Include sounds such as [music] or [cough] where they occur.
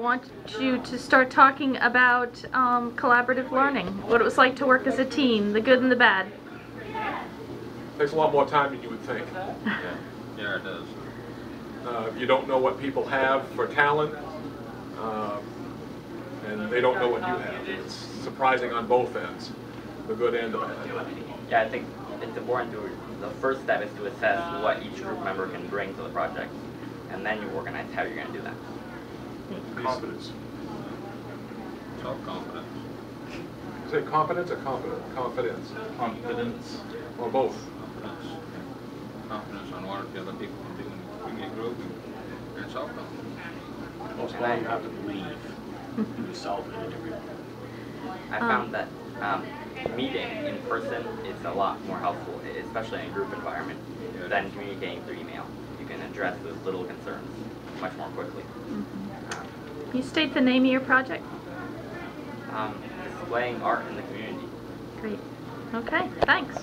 I want you to start talking about um, collaborative learning, what it was like to work as a team, the good and the bad. It Takes a lot more time than you would think. Yeah, [laughs] yeah, it does. Uh, you don't know what people have for talent, uh, and they don't know what you have. It's surprising on both ends, the good and the bad. Yeah, I think it's important to, the first step is to assess what each group member can bring to the project, and then you organize how you're gonna do that. Confidence. Self-confidence. Say competence or confidence? Confidence, confidence. or both. Confidence. Confidence on what the other people can do in in a group and self-confidence. Most of all, you have to believe in yourself and in everyone. I Um, found that um, meeting in person is a lot more helpful, especially in a group environment, than communicating through email. You can address those little concerns much more quickly. Um, Can you state the name of your project? Um, displaying art in the community. Great. Okay, thanks.